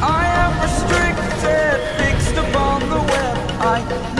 I am restricted, fixed upon the web. I